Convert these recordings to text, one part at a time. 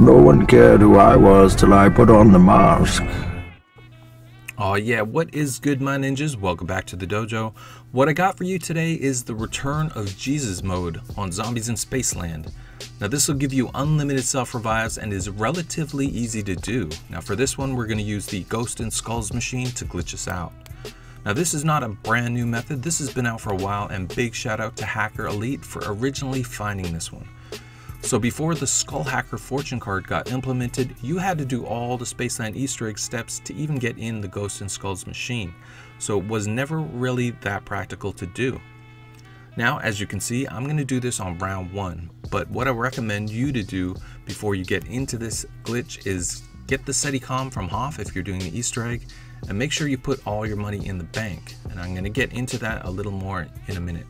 No one cared who I was till I put on the mask. Oh yeah, what is good my ninjas? Welcome back to the dojo. What I got for you today is the return of Jesus mode on Zombies in Spaceland. Now this will give you unlimited self-revives and is relatively easy to do. Now for this one we're going to use the Ghost and Skulls machine to glitch us out. Now this is not a brand new method, this has been out for a while and big shout out to Hacker Elite for originally finding this one. So before the Skull Hacker fortune card got implemented, you had to do all the Spaceland Easter egg steps to even get in the Ghost and Skulls machine. So it was never really that practical to do. Now, as you can see, I'm going to do this on round one, but what I recommend you to do before you get into this glitch is get the SETICOM from Hoff if you're doing the Easter egg, and make sure you put all your money in the bank. And I'm going to get into that a little more in a minute.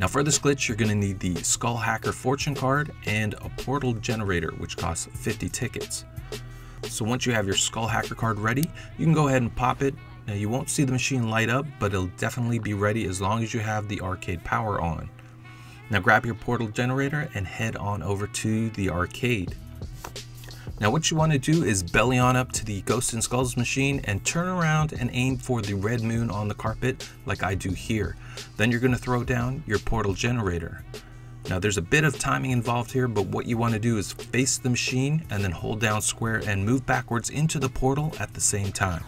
Now for this glitch, you're to need the Skull Hacker Fortune card and a portal generator, which costs 50 tickets. So once you have your Skull Hacker card ready, you can go ahead and pop it. Now you won't see the machine light up, but it'll definitely be ready as long as you have the arcade power on. Now grab your portal generator and head on over to the arcade. Now what you want to do is belly on up to the Ghost and Skulls machine and turn around and aim for the red moon on the carpet like I do here. Then you're going to throw down your portal generator. Now there's a bit of timing involved here, but what you want to do is face the machine and then hold down square and move backwards into the portal at the same time.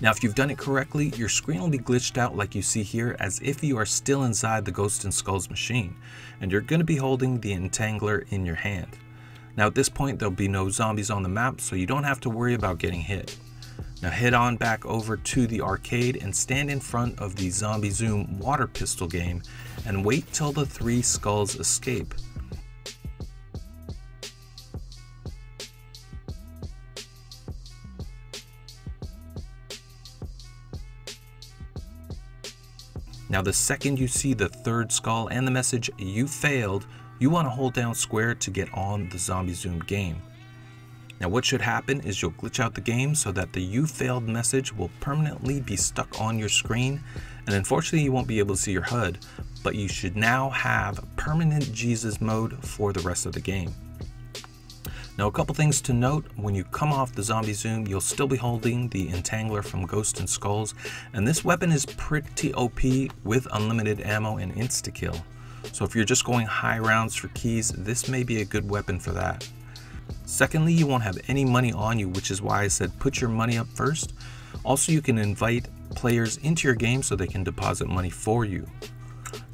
Now if you've done it correctly, your screen will be glitched out like you see here as if you are still inside the Ghost and Skulls machine, and you're going to be holding the entangler in your hand. Now at this point there'll be no zombies on the map so you don't have to worry about getting hit. Now head on back over to the arcade and stand in front of the Zombie Zoom water pistol game and wait till the three skulls escape. Now the second you see the third skull and the message you failed you want to hold down square to get on the Zombie Zoom game. Now what should happen is you'll glitch out the game so that the you failed message will permanently be stuck on your screen and unfortunately you won't be able to see your HUD, but you should now have permanent Jesus mode for the rest of the game. Now a couple things to note, when you come off the Zombie Zoom, you'll still be holding the Entangler from Ghost and Skulls, and this weapon is pretty OP with unlimited ammo and insta-kill. So if you're just going high rounds for keys, this may be a good weapon for that. Secondly, you won't have any money on you, which is why I said put your money up first. Also, you can invite players into your game so they can deposit money for you.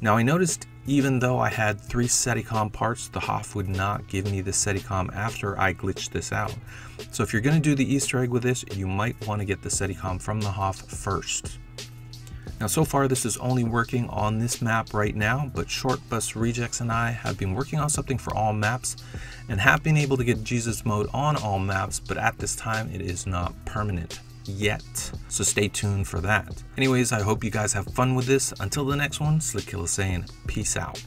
Now I noticed even though I had three SETICOM parts, the Hoff would not give me the SETICOM after I glitched this out. So if you're going to do the Easter egg with this, you might want to get the SETICOM from the Hoff first. Now so far this is only working on this map right now, but Shortbus Rejects and I have been working on something for all maps and have been able to get Jesus mode on all maps, but at this time it is not permanent yet. So stay tuned for that. Anyways, I hope you guys have fun with this. Until the next one, Sliq Killa saying peace out.